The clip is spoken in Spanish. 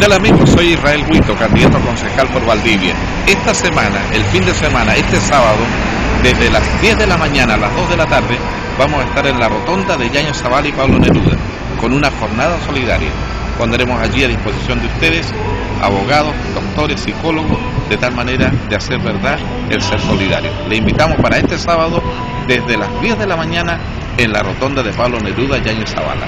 tal amigos? Soy Israel Huito, candidato a concejal por Valdivia. Esta semana, el fin de semana, este sábado, desde las 10 de la mañana a las 2 de la tarde, vamos a estar en la rotonda de Yaño Zaval y Pablo Neruda, con una jornada solidaria. Pondremos allí a disposición de ustedes abogados, doctores, psicólogos, de tal manera de hacer verdad el ser solidario. Le invitamos para este sábado desde las 10 de la mañana en la rotonda de Pablo Neruda, Yaño Zavala.